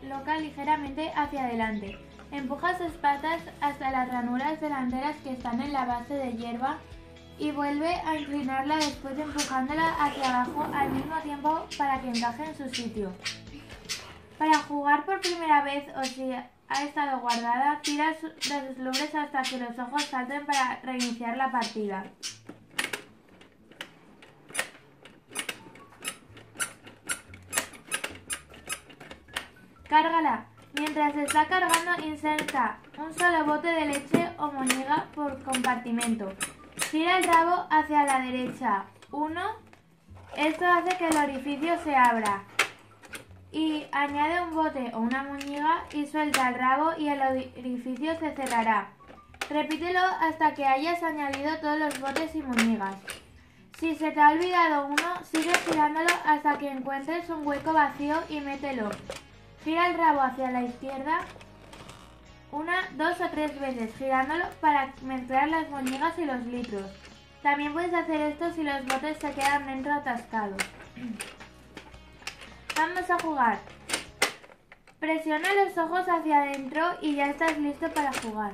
Coloca ligeramente hacia adelante. Empuja sus patas hasta las ranuras delanteras que están en la base de hierba y vuelve a inclinarla después empujándola hacia abajo al mismo tiempo para que encaje en su sitio. Para jugar por primera vez o si ha estado guardada, tira de sus hasta que los ojos salten para reiniciar la partida. Cárgala. Mientras se está cargando, inserta un solo bote de leche o moñiga por compartimento. Gira el rabo hacia la derecha. Uno. Esto hace que el orificio se abra. Y añade un bote o una moñiga y suelta el rabo y el orificio se cerrará. Repítelo hasta que hayas añadido todos los botes y moñigas. Si se te ha olvidado uno, sigue girándolo hasta que encuentres un hueco vacío y mételo. Gira el rabo hacia la izquierda una, dos o tres veces, girándolo para mezclar las moñigas y los litros. También puedes hacer esto si los botes se quedan dentro atascados. Vamos a jugar. Presiona los ojos hacia adentro y ya estás listo para jugar.